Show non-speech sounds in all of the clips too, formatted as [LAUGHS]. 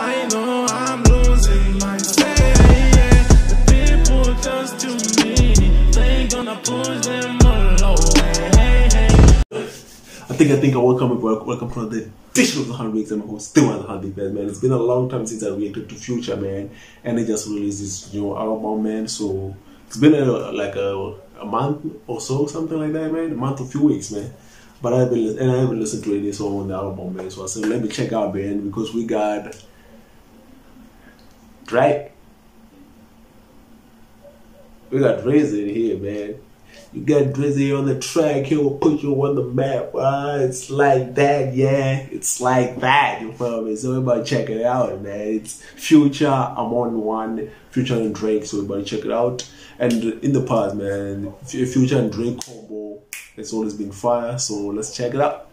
I know I'm losing my faith. The people just to me, they gonna push them all away. I think I think I welcome welcome, to the official of the hundred weeks. I'm host still on the hundred weeks, man. It's been a long time since I reacted to Future, man, and they just released this new album, man. So it's been a, like a, a month or so, something like that, man. A month or few weeks, man. But I've been and I haven't listened to any song on the album, man. So I said, let me check out, man, because we got Drake. We got Drizzy here, man. You got Drizzy on the track, he will put you on the map. Uh, it's like that, yeah. It's like that, you feel me? So everybody check it out, man. It's Future, I'm on one, Future and Drake, so everybody check it out. And in the past, man, Future and Drake combo, it's always been fire, so let's check it out.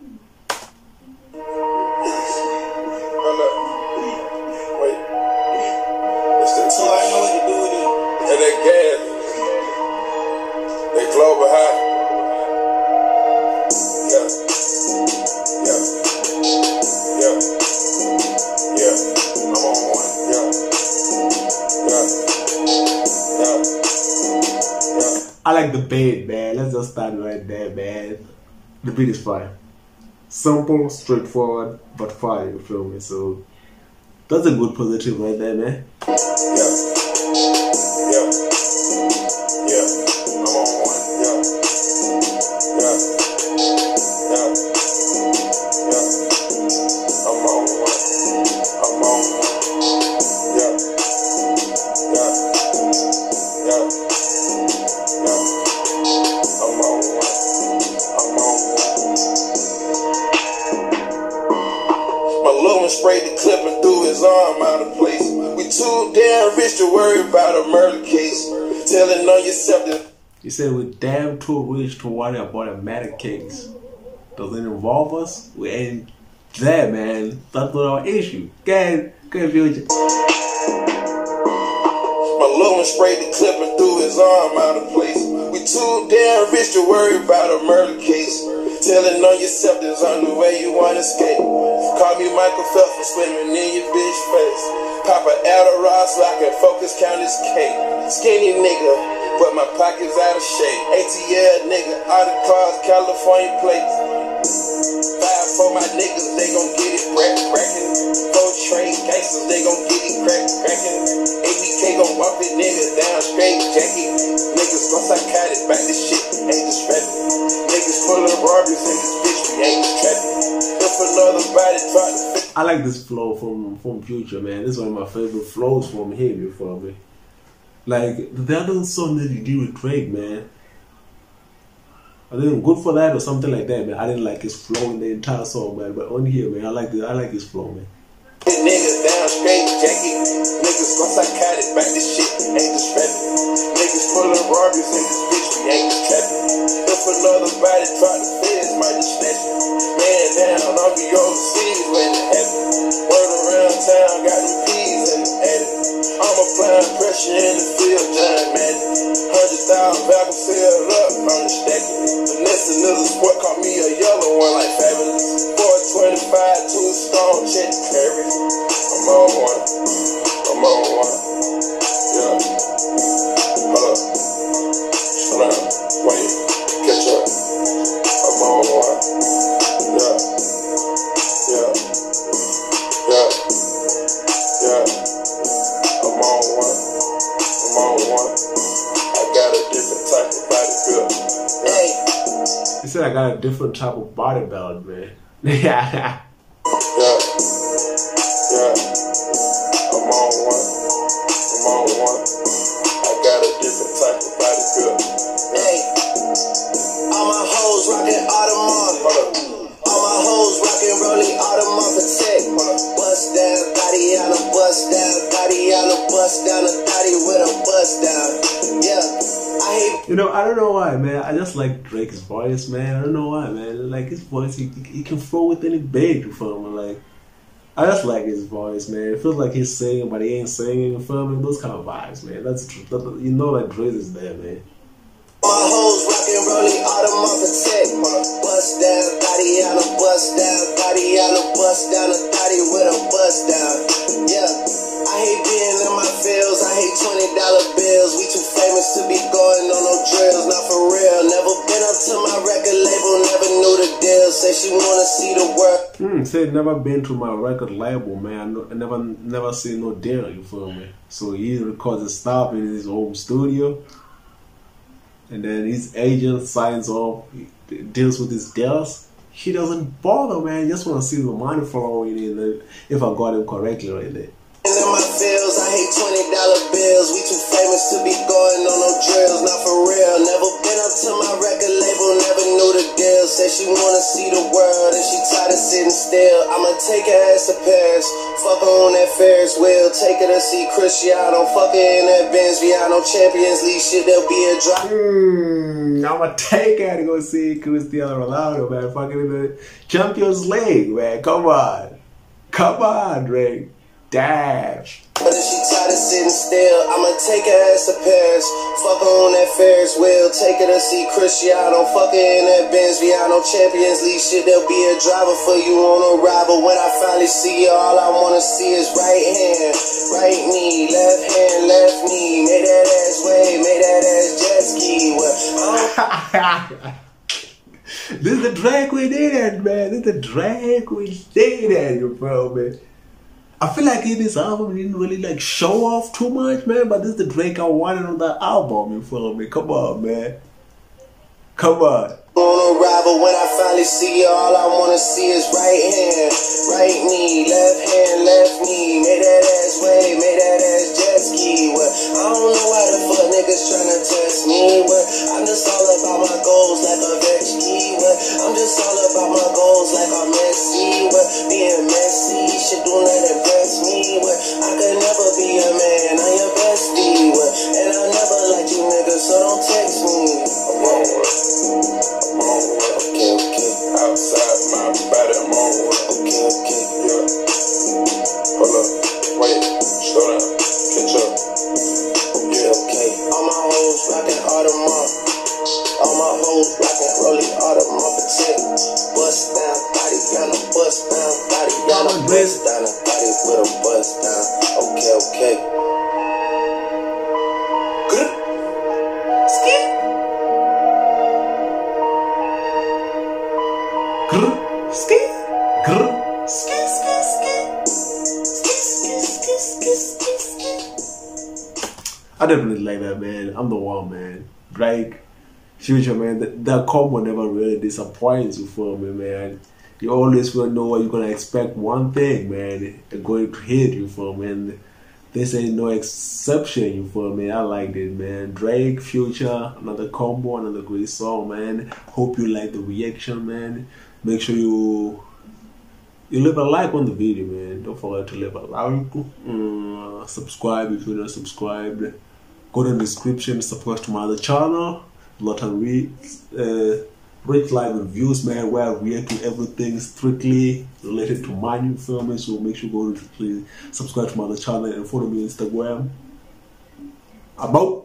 Gas. They High. Yeah. Yeah. Yeah. Yeah. I'm on one. Yeah. Yeah. Yeah. Yeah. I like the beat, man. Let's just start right there, man. The beat is fire. Simple, straightforward, but fire, you feel me? So that's a good positive right there, man. Yeah. Yeah. Yeah. I'm on one. Yeah. Yeah. Yeah. Yeah. I'm on one. I'm on. Yeah. Yeah. Yeah. I'm on. I'm on. My one sprayed the clip and threw his arm out of place. Too damn rich to worry about a murder case. Telling on yourself that He said we're damn too rich to worry about a murder case. Does it involve us? We ain't there, man. That's not our issue. Good, good future. My little one sprayed the clip and threw his arm out of place. We too damn rich to worry about a murder case. Telling on yourself is there's only way you wanna escape. Call me Michael Phelps for swimming in your bitch face. Pop a Adderall so I can focus count this cake. Skinny nigga, but my pockets out of shape. ATL nigga, all the cars, California plates. Five for my niggas, they gon' get it crack crackin'. Four trade gangsters, they gon' get it crack crackin'. ABK gon' walk the nigga down straight, Jackie. Niggas gon' psychotic back this shit, ain't just. I like this flow from from Future, man. This is one of my favorite flows from him, you feel me? Like the other song that he did with Drake, man. I didn't good for that or something like that, man. I didn't like his flow in the entire song, man. But on here, man, I like the I like his flow, man. This niggas down straight jacket. Niggas go psychotic Back this shit. Ain't just rapping. Niggas full of robbers, in this bitch. We ain't just trapping. If another body drop to feds, might just snatch it. Man down, I'll be overseas when it happens. Word around town, got them peas in the attic. I'm applying pressure in the field, giant Madden. Hundred thousand Falcon filled up, I'm just stacking. Vanessa, little sport, caught me a yellow one like fabulous. 425, 2 on check, baby. I'm on one. I'm on one. Yeah. Hold up. Slow down. Wait. Catch up. I'm on one. Yeah. Yeah. Yeah. Yeah. I'm on one. I'm on one. I got a different type of body build. Yeah. He said I got a different type of body build, man. [LAUGHS] Yeah. On one. I got a different type of body feel. Hey. All my hoes rockin' Audemars. All my hoes rockin' rolling Audemars Protect. Bust down, Tatiana, bust down, Tatiana, bust down, a thotty with a bust down. Yeah. I hate You know, I don't know why, man. I just like Drake's voice, man. I don't know why, man. Like his voice, he, he can flow with any beat, you feel me? Like, I just like his voice, man. It feels like he's singing, but he ain't singing. You feel me? Those kind of vibes, man. That's that, you know, like Dre's is there, man. I hate being in my fields. I hate twenty dollar bills. We too famous to be going on no said never been to my record label, man. No, never, never seen no deal. You feel me? So he records his stuff in his home studio, and then his agent signs off, deals with his deals. He doesn't bother, man. He just want to see the money flowing in. If I got him correctly right there. Feels, I hate twenty dollar bills. We too famous to be going on no drills, not for real. Never been up to my record label, take her ass to Paris, fuck her on that Ferris wheel. Take her to see Cristiano, fuck her in that Benz Viano Champions League shit. There'll be a drop. Hmm, I'ma take her to go see Cristiano Ronaldo, man. Fucking in the Champions League, man. Come on. Come on, Drake. Dash. Tired of sitting still, I'ma take her ass to Paris. Fuck her on that Ferris wheel. Take her to see Cristiano. Fuck her in that Benz Viano Champions League shit. There'll be a driver for you on a ride. But when I finally see her, all I wanna see is right hand, right knee, left hand, left knee. Make that ass wave, make that ass jet ski. [LAUGHS] This is the drag we did, man. This is the drag we did, you feel me? I feel like in this album didn't really like show off too much, man. But this is the Drake I wanted on that album. You feel me? Come on, man. Come on. on a ride, but when I finally see her, all I wanna see is right hand, right knee, up. Wait. I definitely like that, man. I'm the one, man. Drake, Future, man. That, combo never really disappoints you for me, man. You always will know what you're gonna expect. One thing, man, going to hit you for me. And this ain't no exception, you me? I liked it, man. Drake, Future, another combo, another great song, man. Hope you like the reaction, man. Make sure you you leave a like on the video, man. Don't forget to leave a like. Mm, subscribe if you're not subscribed. Go to the description, subscribe to my other channel. Lot of re- uh, rich live reviews, man, where I react to everything strictly related to my new filming. So make sure you go to please subscribe to my other channel and follow me on Instagram. About